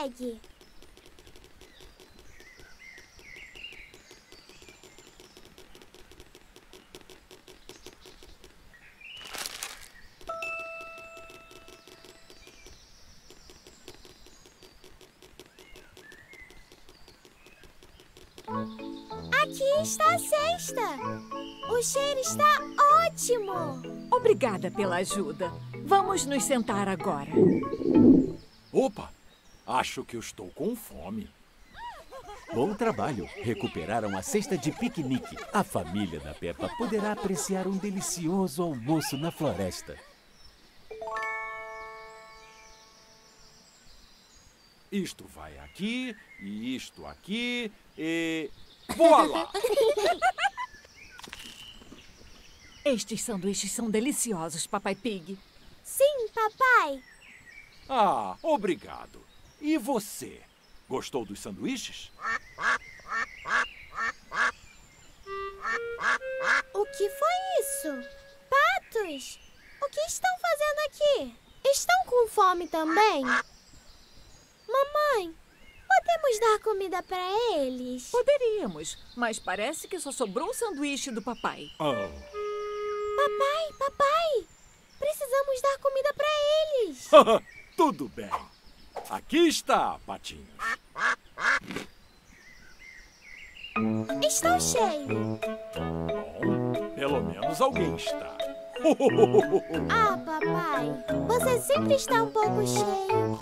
consegue. Aqui está a cesta. O cheiro está ótimo. Obrigada pela ajuda. Vamos nos sentar agora. Opa! Acho que eu estou com fome. Bom trabalho! Recuperaram a cesta de piquenique. A família da Peppa poderá apreciar um delicioso almoço na floresta. Isto vai aqui, e isto aqui, e. Voilá! Estes sanduíches são deliciosos, Papai Pig. Sim, papai. Ah, obrigado. E você? Gostou dos sanduíches? O que foi isso? Patos! O que estão fazendo aqui? Estão com fome também? Mamãe, podemos dar comida para eles? Poderíamos, mas parece que só sobrou um sanduíche do papai. Oh. Papai, papai! Precisamos dar comida para eles! Tudo bem. Aqui está, Patinhos. Estou cheio. Bom, pelo menos alguém está. Ah, papai, você sempre está um pouco cheio.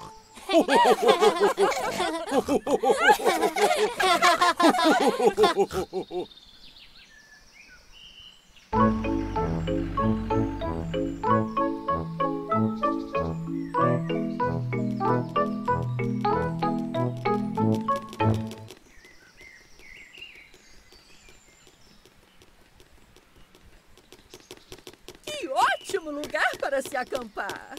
para se acampar!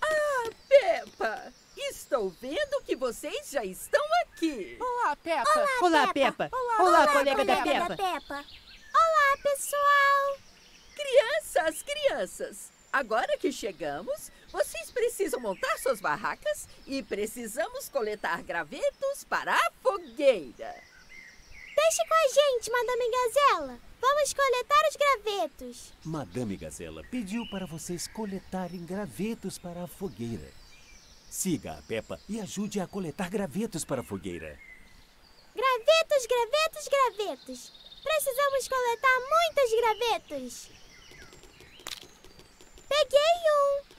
Ah, Peppa! Estou vendo que vocês já estão aqui. Olá, Peppa. Olá, Peppa. Olá, colega da colega Peppa. Peppa. Olá, pessoal. Crianças, crianças! Agora que chegamos, vocês precisam montar suas barracas e precisamos coletar gravetos para a fogueira. Deixe com a gente, Madame Gazela. Vamos coletar os gravetos. Madame Gazela pediu para vocês coletarem gravetos para a fogueira. Siga a Peppa e ajude a coletar gravetos para a fogueira. Gravetos, gravetos, gravetos. Precisamos coletar muitos gravetos. Peguei um.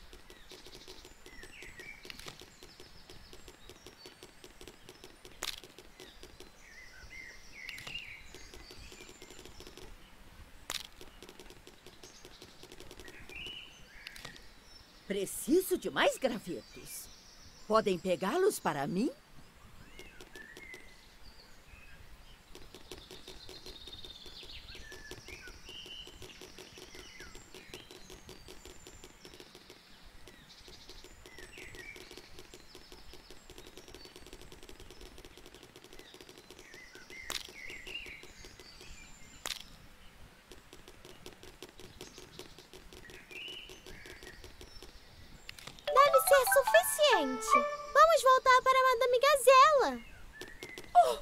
Preciso de mais gravetos. Podem pegá-los para mim? Deve ser suficiente. Vamos voltar para Madame Gazela. Oh,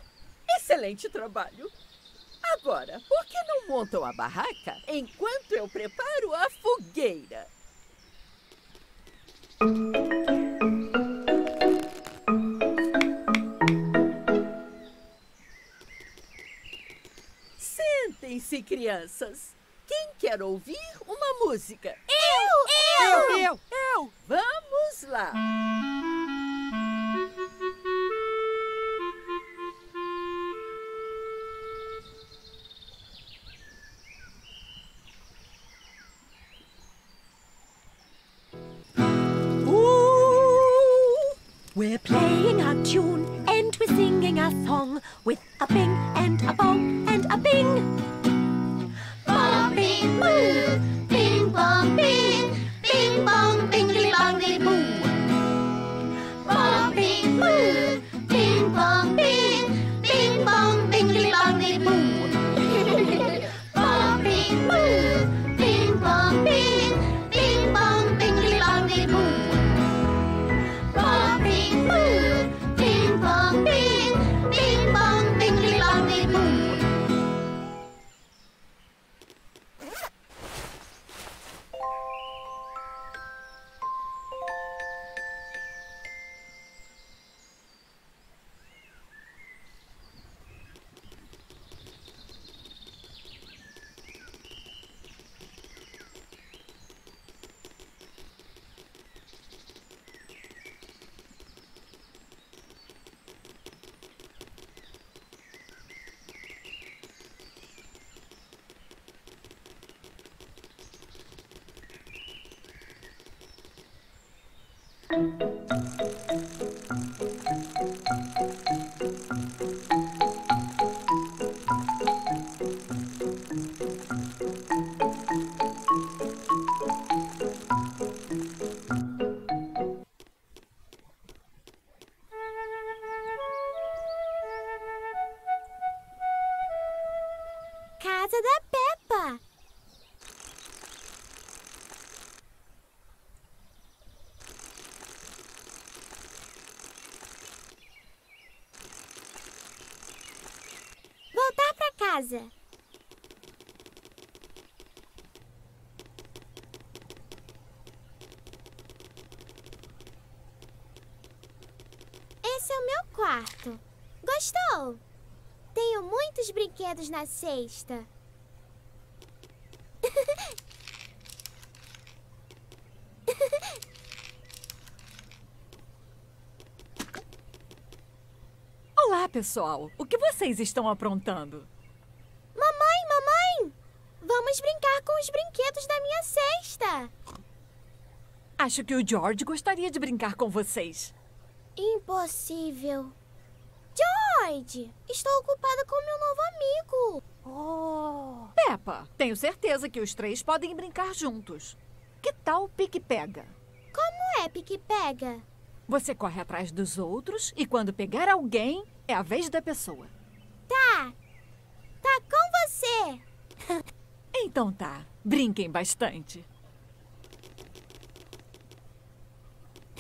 excelente trabalho! Agora, por que não montam a barraca enquanto eu preparo a fogueira? Sentem-se, crianças. Quem quer ouvir uma música? Eu, Eu, eu, eu. Lá! Ooh, we're playing a tune and we're singing a song with a bing and a bong and a bing. Bong, bing, Thank you. Casa. Esse é o meu quarto. Gostou? Tenho muitos brinquedos na cesta. Olá, pessoal. O que vocês estão aprontando? Mamãe, mamãe! Vamos brincar com os brinquedos da minha cesta. Acho que o George gostaria de brincar com vocês. Impossível. George, estou ocupada com meu novo amigo. Oh. Peppa, tenho certeza que os três podem brincar juntos. Que tal pique-pega? Como é pique-pega? Você corre atrás dos outros e quando pegar alguém, é a vez da pessoa. Tá. Tá com você. Então tá, brinquem bastante.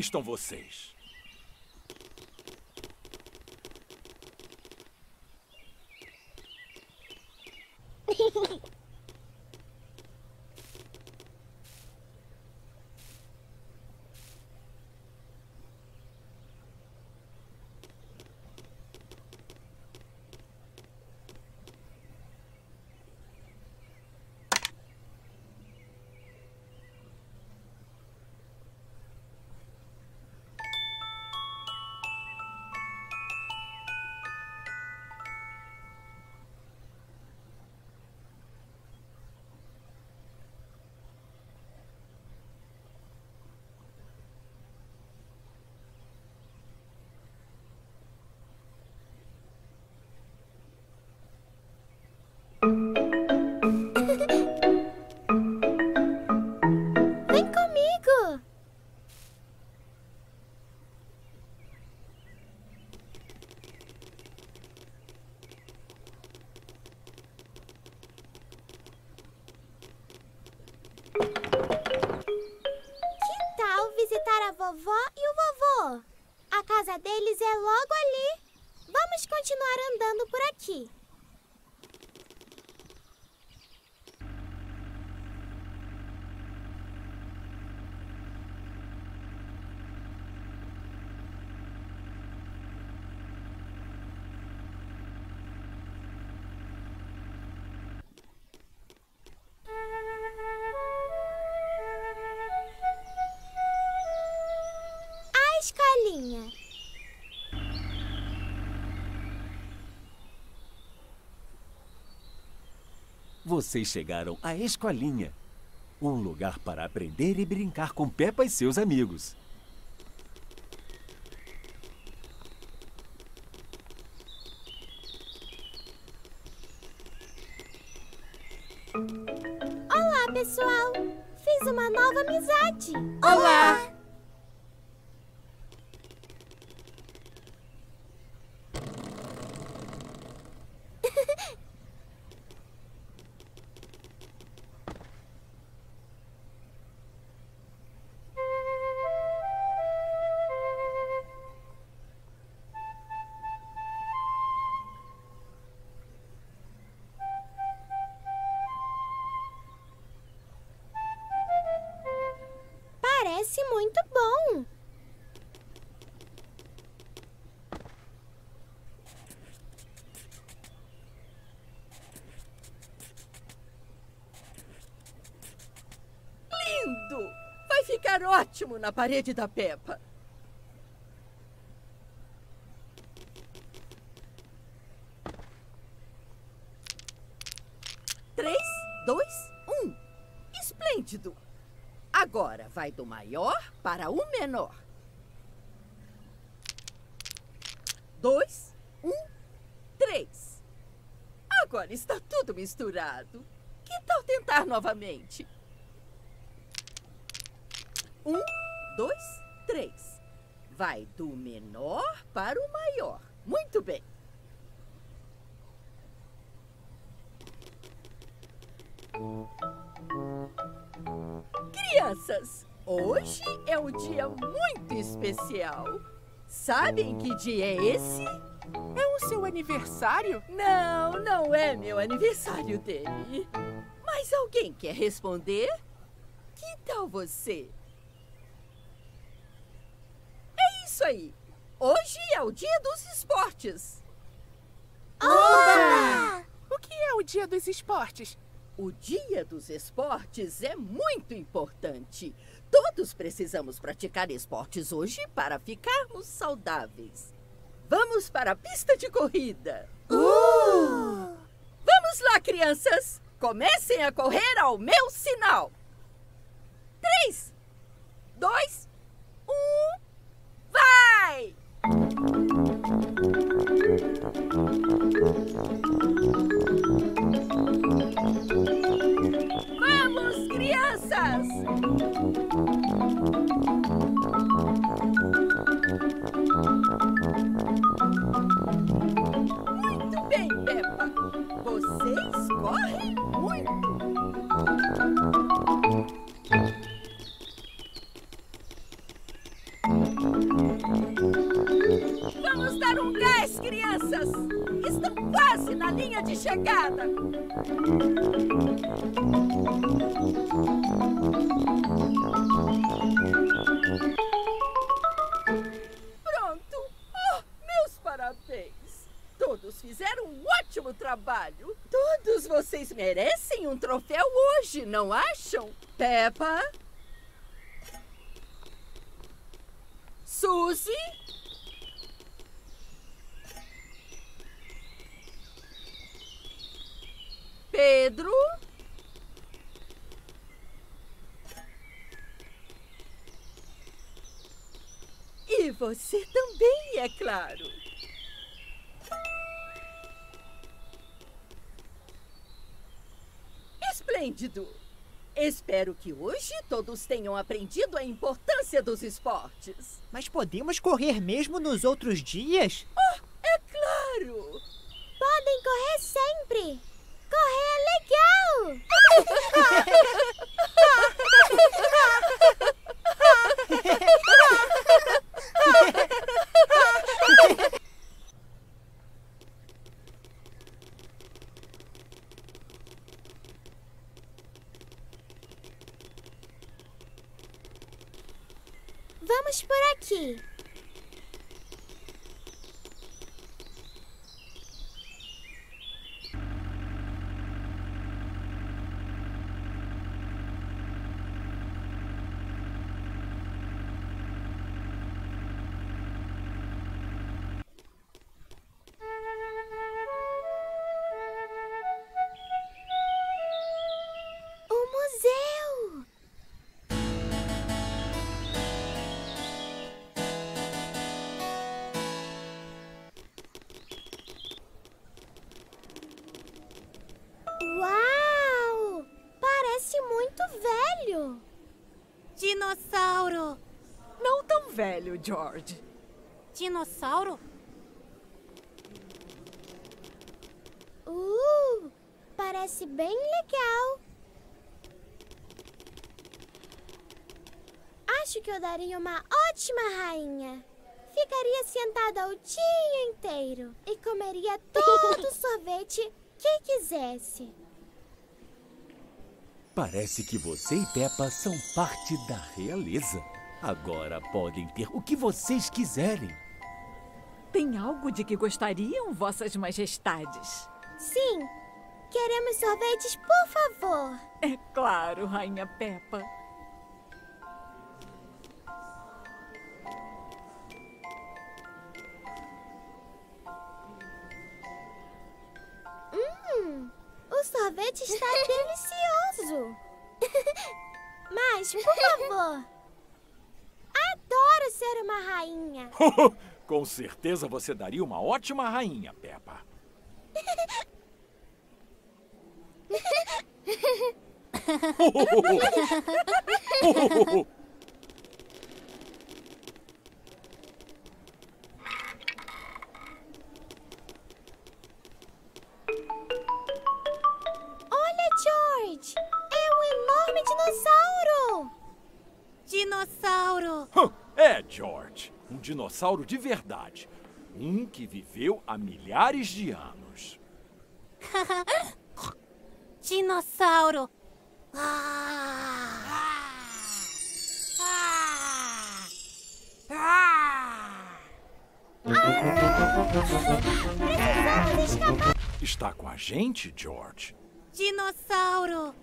Estão vocês. Vovó e o vovô? A casa deles é logo ali. Vamos continuar andando por aqui. Vocês chegaram à escolinha. Um lugar para aprender e brincar com Peppa e seus amigos. Olá, pessoal! Fiz uma nova amizade! Olá! Ficar ótimo na parede da Peppa. Três, dois, um. Esplêndido! Agora vai do maior para o menor. Dois, um, três. Agora está tudo misturado. Que tal tentar novamente? Um, dois, três. Vai do menor para o maior. Muito bem. Crianças, hoje é um dia muito especial. Sabem que dia é esse? É o seu aniversário? Não, não é meu aniversário dele. Mas alguém quer responder? Que tal você? É isso aí. Hoje é o dia dos esportes. Oba! O que é o dia dos esportes? O Dia dos Esportes é muito importante. Todos precisamos praticar esportes hoje para ficarmos saudáveis. Vamos para a pista de corrida. Uh! Vamos lá, crianças! Comecem a correr ao meu sinal. Três, dois, um, vai! Chegada! Pronto! Oh, meus parabéns! Todos fizeram um ótimo trabalho! Todos vocês merecem um troféu hoje, não acham? Peppa? Suzy? Pedro? E você também, é claro. Esplêndido! Espero que hoje todos tenham aprendido a importância dos esportes. Mas podemos correr mesmo nos outros dias? Dinossauro. Não tão velho, George. Dinossauro? Uh, parece bem legal. Acho que eu daria uma ótima rainha. Ficaria sentada o dia inteiro e comeria todo o sorvete que quisesse. Parece que você e Peppa são parte da realeza. Agora podem ter o que vocês quiserem. Tem algo de que gostariam, vossas majestades? Sim, queremos sorvetes, por favor. É claro, Rainha Peppa. Hum, o sorvete está delicioso. Mas, por favor, adoro ser uma rainha. Com certeza você daria uma ótima rainha, Peppa. dinossauro de verdade. Um que viveu há milhares de anos. Dinossauro. Ah. Ah. Ah. Precisamos escapar. Está com a gente, George? Dinossauro.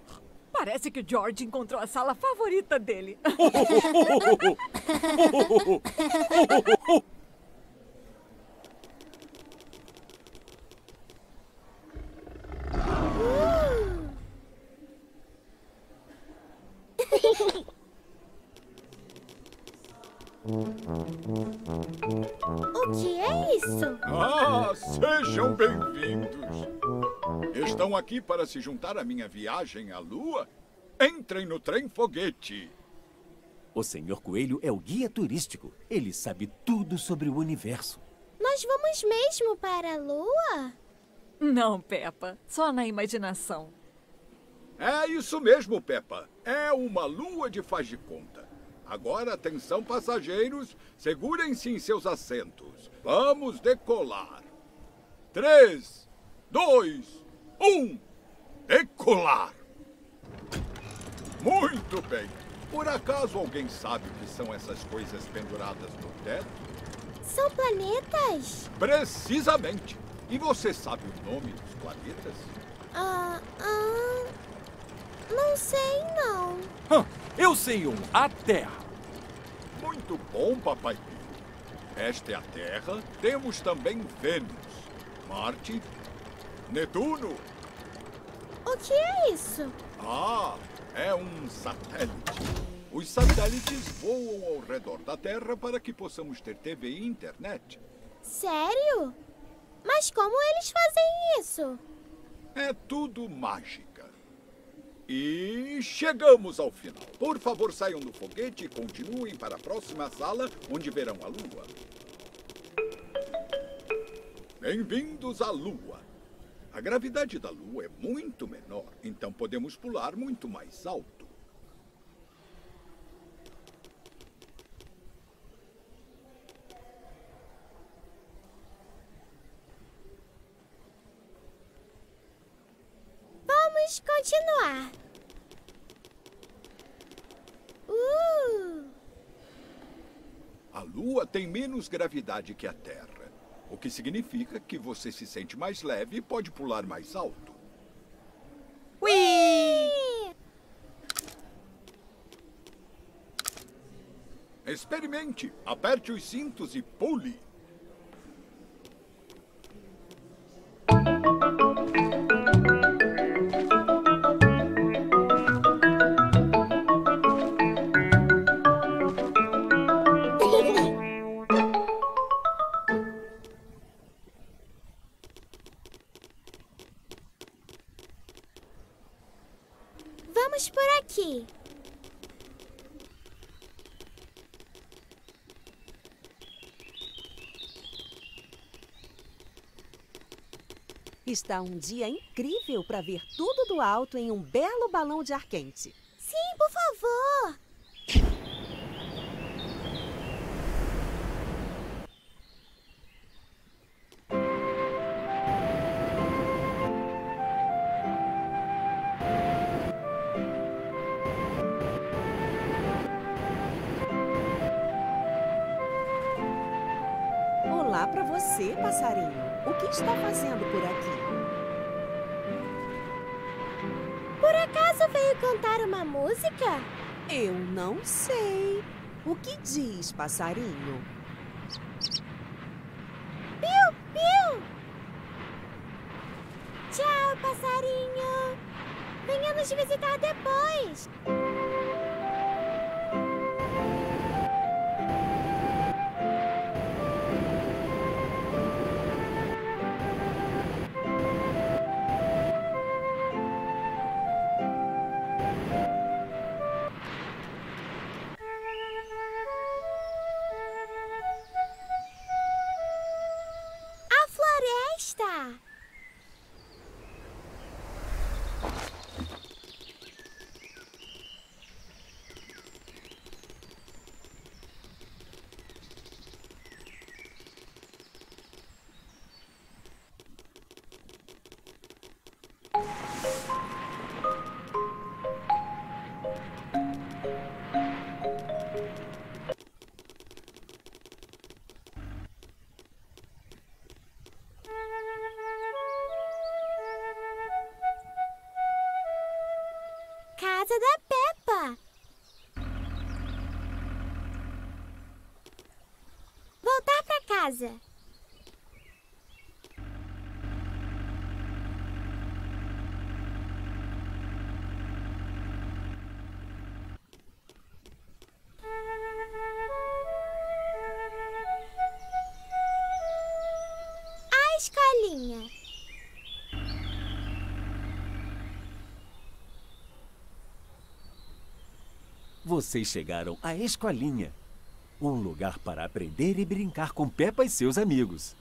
Parece que o George encontrou a sala favorita dele. O que é isso? Ah, sejam bem-vindos. Estão aqui para se juntar à minha viagem à Lua? Entrem no trem foguete. O Senhor Coelho é o guia turístico. Ele sabe tudo sobre o universo. Nós vamos mesmo para a Lua? Não, Peppa. Só na imaginação. É isso mesmo, Peppa. É uma lua de faz de conta. Agora, atenção, passageiros. Segurem-se em seus assentos. Vamos decolar. Três, dois, um. Decolar! Muito bem. Por acaso alguém sabe o que são essas coisas penduradas no teto? São planetas? Precisamente. E você sabe o nome dos planetas? Ah, ah, não sei não. Hã, Eu sei um, a Terra. Muito bom, Papai Pio. Esta é a Terra. Temos também Vênus, Marte, Netuno. O que é isso? Ah, é um satélite. Os satélites voam ao redor da Terra para que possamos ter TV e internet. Sério? Mas como eles fazem isso? É tudo mágica. E chegamos ao final. Por favor, saiam do foguete e continuem para a próxima sala, onde verão a Lua. Bem-vindos à Lua. A gravidade da Lua é muito menor, então podemos pular muito mais alto. Vamos continuar. Uh, A Lua tem menos gravidade que a Terra, o que significa que você se sente mais leve e pode pular mais alto. ui! Experimente, aperte os cintos e pule. Está um dia incrível para ver tudo do alto em um belo balão de ar quente. Para você, passarinho. O que está fazendo por aqui? Por acaso veio cantar uma música? Eu não sei. O que diz, passarinho? Piu, piu! Tchau, passarinho! Venha nos visitar depois! Casa. A escolinha. Vocês chegaram à escolinha. Um lugar para aprender e brincar com Peppa e seus amigos.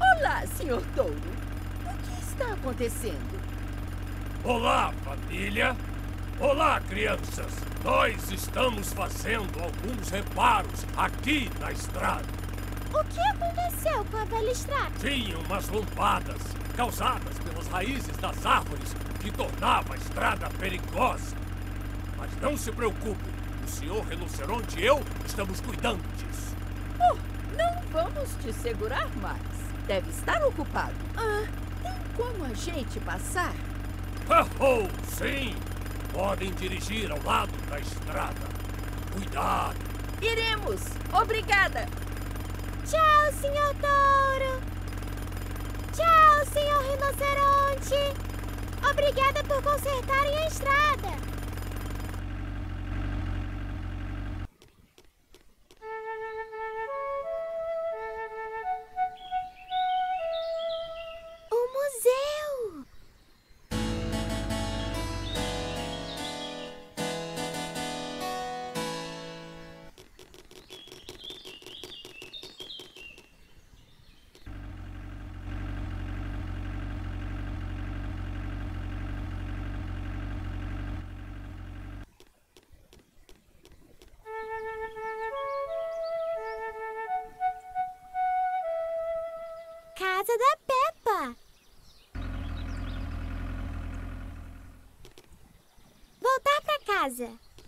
Olá, Sr. Touro. O que está acontecendo? Olá, família! Olá, crianças! Nós estamos fazendo alguns reparos aqui na estrada. O que aconteceu com a velha estrada? Tinha umas lompadas causadas pelas raízes das árvores que tornava a estrada perigosa. Mas não se preocupe, o senhor rinoceronte e eu estamos cuidando disso. Oh, não vamos te segurar mais. Deve estar ocupado. Ah, tem como a gente passar? Oh, sim! Podem dirigir ao lado da estrada. Cuidado! Iremos! Obrigada! Tchau, senhor touro! Tchau, senhor rinoceronte! Obrigada por consertarem a estrada! Casa da Peppa. Voltar casa. Casa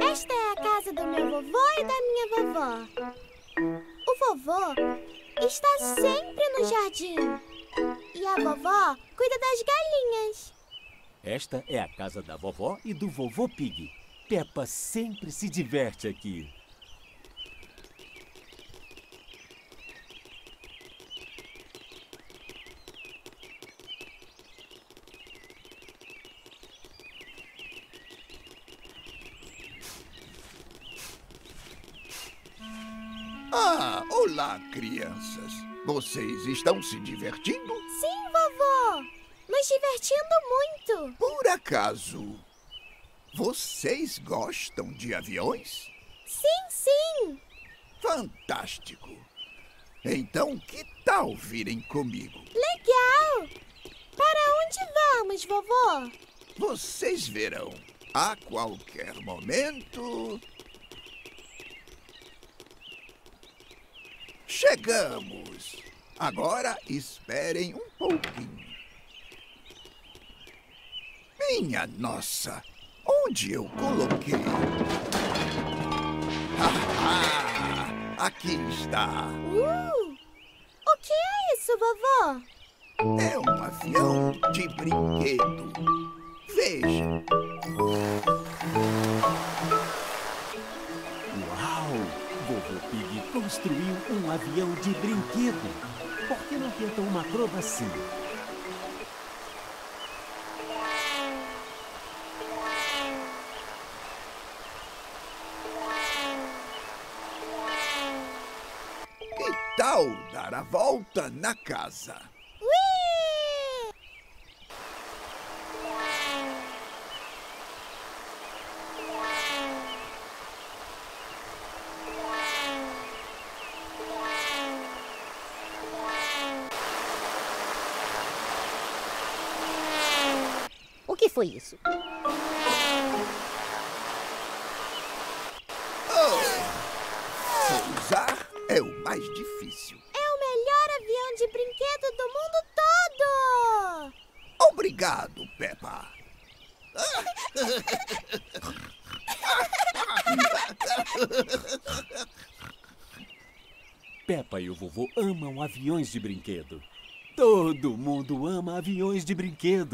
Esta é a casa do meu vovô e da minha vovó. O vovô está sempre no jardim. E a vovó cuida das galinhas. Esta é a casa da vovó e do vovô Pig. Peppa sempre se diverte aqui. Ah, olá, crianças. Vocês estão se divertindo? Sim, vovô. Nos divertindo muito. Por acaso, vocês gostam de aviões? Sim, sim. Fantástico. Então, que tal virem comigo? Legal. Para onde vamos, vovô? Vocês verão. A qualquer momento. Chegamos. Agora esperem um pouquinho. Minha nossa, onde eu coloquei? Ah, aqui está. Uh, o que é isso, vovô? É um avião de brinquedo. Veja. Vovô Pig construiu um avião de brinquedo. Por que não tenta uma acrobacia? Que tal dar a volta na casa? Foi isso? Oh, pousar é o mais difícil. É o melhor avião de brinquedo do mundo todo! Obrigado, Peppa. Peppa e o vovô amam aviões de brinquedo. Todo mundo ama aviões de brinquedo.